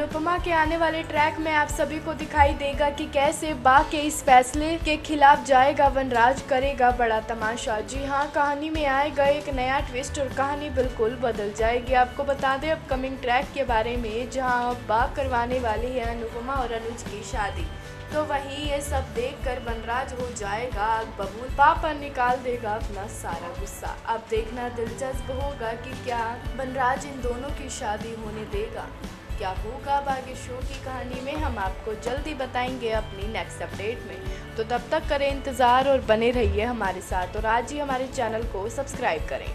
अनुपमा के आने वाले ट्रैक में आप सभी को दिखाई देगा कि कैसे बा के इस फैसले के खिलाफ जाएगा, वनराज करेगा बड़ा तमाशा। जी हाँ कहानी में आएगा एक नया ट्विस्ट और कहानी बिल्कुल बदल जाएगी। आपको बता दें अपकमिंग ट्रैक के बारे में, जहाँ बा करवाने वाली है अनुपमा और अनुज की शादी। तो वही ये सब देखकर वनराज हो जाएगा, आग बबूल पापा निकाल देगा अपना सारा गुस्सा। अब देखना दिलचस्प होगा कि क्या वनराज इन दोनों की शादी होने देगा। क्या होगा आगे शो की कहानी में, हम आपको जल्दी बताएँगे अपनी नेक्स्ट अपडेट में। तो तब तक करें इंतज़ार और बने रहिए हमारे साथ और आज ही हमारे चैनल को सब्सक्राइब करें।